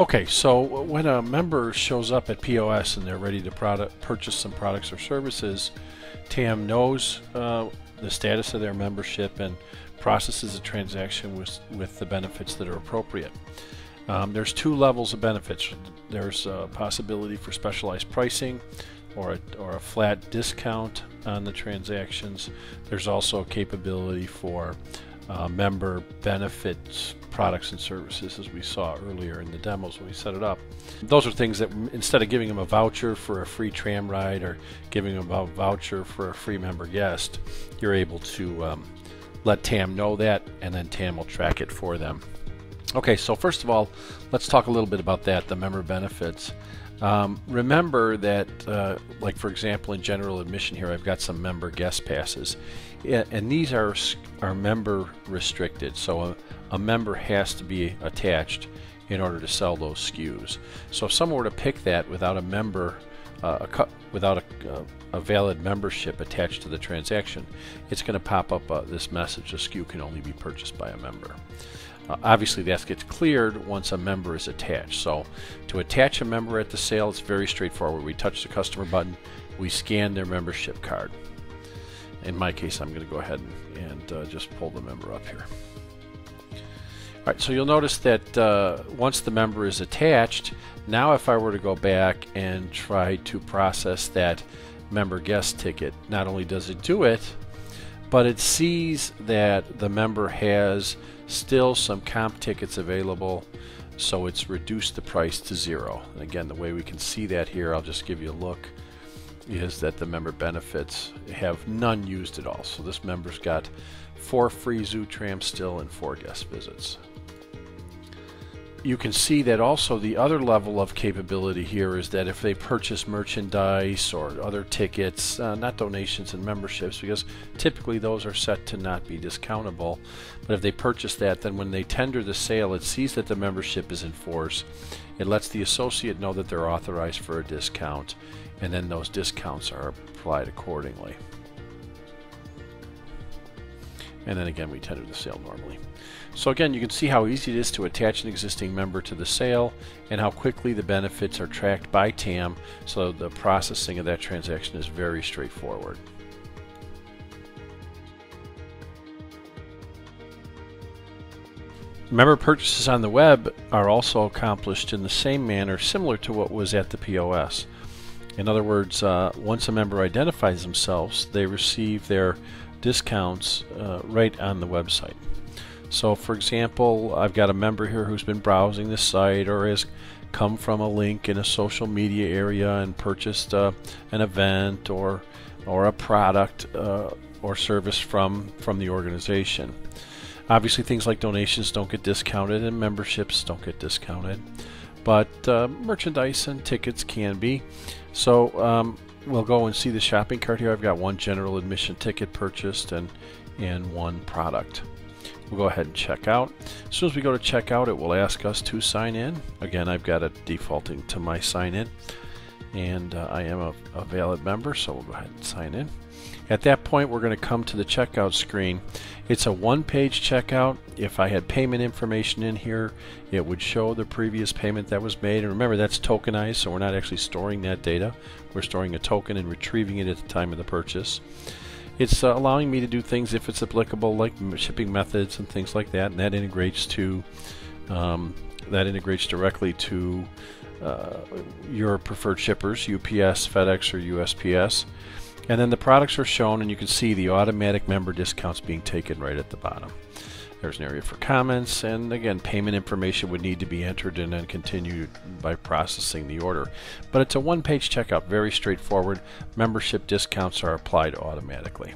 Okay, so when a member shows up at POS and they're ready to product, purchase some products or services, TAM knows uh, the status of their membership and processes a transaction with, with the benefits that are appropriate. Um, there's two levels of benefits. There's a possibility for specialized pricing or a, or a flat discount on the transactions. There's also a capability for uh, member benefits products and services as we saw earlier in the demos when we set it up. Those are things that instead of giving them a voucher for a free tram ride or giving them a voucher for a free member guest, you're able to um, let TAM know that and then TAM will track it for them. Okay, so first of all, let's talk a little bit about that, the member benefits. Um, remember that, uh, like for example, in general admission here, I've got some member guest passes, and these are are member restricted. So a, a member has to be attached in order to sell those SKUs. So if someone were to pick that without a member, uh, a without a, uh, a, valid membership attached to the transaction, it's going to pop up uh, this message: a SKU can only be purchased by a member. Uh, obviously that gets cleared once a member is attached. So to attach a member at the sale, it's very straightforward. We touch the customer button, we scan their membership card. In my case, I'm going to go ahead and, and uh, just pull the member up here. All right, so you'll notice that uh, once the member is attached, now if I were to go back and try to process that member guest ticket, not only does it do it, but it sees that the member has still some comp tickets available so it's reduced the price to zero. And again the way we can see that here I'll just give you a look is that the member benefits have none used at all. So this member's got four free zoo trams still and four guest visits you can see that also the other level of capability here is that if they purchase merchandise or other tickets, uh, not donations and memberships, because typically those are set to not be discountable, but if they purchase that, then when they tender the sale, it sees that the membership is in force. It lets the associate know that they're authorized for a discount, and then those discounts are applied accordingly. And then again, we tender the sale normally. So again, you can see how easy it is to attach an existing member to the sale and how quickly the benefits are tracked by TAM so the processing of that transaction is very straightforward. Member purchases on the web are also accomplished in the same manner similar to what was at the POS. In other words, uh, once a member identifies themselves, they receive their discounts uh, right on the website. So for example, I've got a member here who's been browsing the site or has come from a link in a social media area and purchased uh, an event or or a product uh, or service from from the organization. Obviously things like donations don't get discounted and memberships don't get discounted but uh, merchandise and tickets can be. So um, we'll go and see the shopping cart here. I've got one general admission ticket purchased and, and one product. We'll go ahead and check out. As soon as we go to checkout, it will ask us to sign in. Again, I've got it defaulting to my sign in. And uh, I am a, a valid member, so we'll go ahead and sign in. At that point, we're going to come to the checkout screen. It's a one-page checkout. If I had payment information in here, it would show the previous payment that was made. And remember, that's tokenized, so we're not actually storing that data. We're storing a token and retrieving it at the time of the purchase. It's uh, allowing me to do things if it's applicable, like shipping methods and things like that, and that integrates to um, that integrates directly to your preferred shippers, UPS, FedEx, or USPS. And then the products are shown, and you can see the automatic member discounts being taken right at the bottom. There's an area for comments, and again, payment information would need to be entered and then continued by processing the order. But it's a one-page checkout, very straightforward. Membership discounts are applied automatically.